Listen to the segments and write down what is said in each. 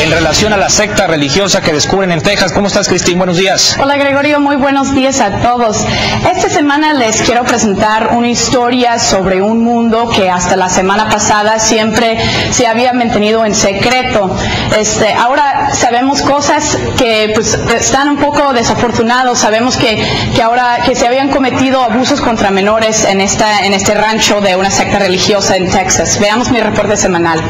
en relación a la secta religiosa que descubren en Texas. ¿Cómo estás, Cristín? Buenos días. Hola, Gregorio. Muy buenos días a todos. Esta semana les quiero presentar una historia sobre un mundo que hasta la semana pasada siempre se había mantenido en secreto. Este, ahora sabemos cosas que pues, están un poco desafortunados. Sabemos que, que ahora que se habían cometido abusos contra menores en, esta, en este rancho de una secta religiosa en Texas. Veamos mi reporte semanal.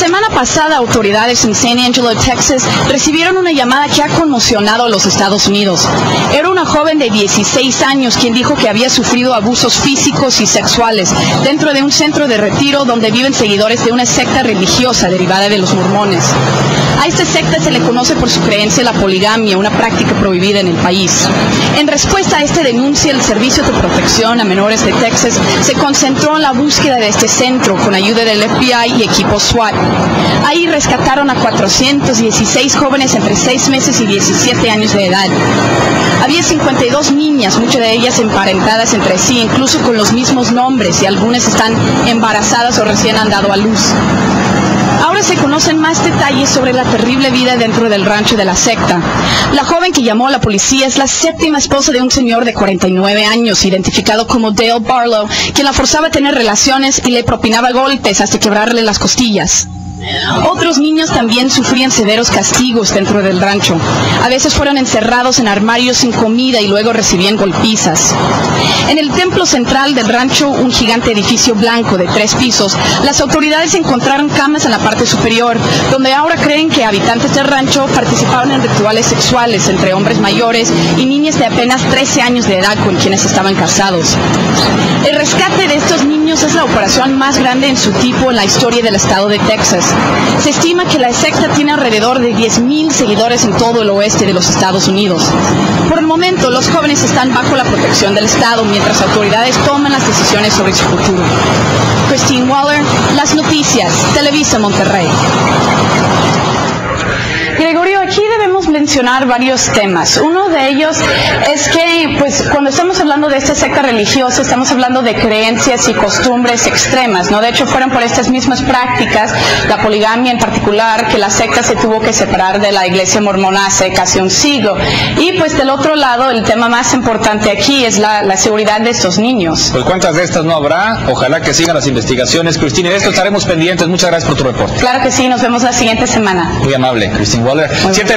La semana pasada, autoridades en San Angelo, Texas, recibieron una llamada que ha conmocionado a los Estados Unidos. Era una joven de 16 años quien dijo que había sufrido abusos físicos y sexuales dentro de un centro de retiro donde viven seguidores de una secta religiosa derivada de los mormones. A esta secta se le conoce por su creencia en la poligamia, una práctica prohibida en el país. En respuesta a esta denuncia, el Servicio de Protección a Menores de Texas se concentró en la búsqueda de este centro con ayuda del FBI y equipos SWAT. Ahí rescataron a 416 jóvenes entre 6 meses y 17 años de edad. Había 52 niñas, muchas de ellas emparentadas entre sí, incluso con los mismos nombres, y algunas están embarazadas o recién han dado a luz. Ahora se conocen más detalles sobre la terrible vida dentro del rancho de la secta. La joven que llamó a la policía es la séptima esposa de un señor de 49 años, identificado como Dale Barlow, quien la forzaba a tener relaciones y le propinaba golpes hasta quebrarle las costillas. Otros niños también sufrían severos castigos dentro del rancho. A veces fueron encerrados en armarios sin comida y luego recibían golpizas. En el templo central del rancho, un gigante edificio blanco de tres pisos, las autoridades encontraron camas en la parte superior, donde ahora creen que habitantes del rancho participaban en rituales sexuales entre hombres mayores y niñas de apenas 13 años de edad con quienes estaban casados. El rescate la operación más grande en su tipo en la historia del estado de Texas. Se estima que la secta tiene alrededor de 10.000 seguidores en todo el oeste de los Estados Unidos. Por el momento, los jóvenes están bajo la protección del Estado mientras autoridades toman las decisiones sobre su futuro. Christine Waller, Las Noticias, Televisa Monterrey. Mencionar varios temas. Uno de ellos es que, pues, cuando estamos hablando de esta secta religiosa, estamos hablando de creencias y costumbres extremas, ¿no? De hecho, fueron por estas mismas prácticas, la poligamia en particular, que la secta se tuvo que separar de la iglesia mormona hace casi un siglo. Y, pues, del otro lado, el tema más importante aquí es la, la seguridad de estos niños. Pues, ¿cuántas de estas no habrá? Ojalá que sigan las investigaciones. Cristina, de esto estaremos pendientes. Muchas gracias por tu reporte. Claro que sí, nos vemos la siguiente semana. Muy amable, Cristina Waller.